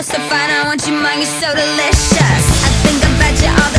You're so fine, I want you, mine, you're so delicious. I think about you all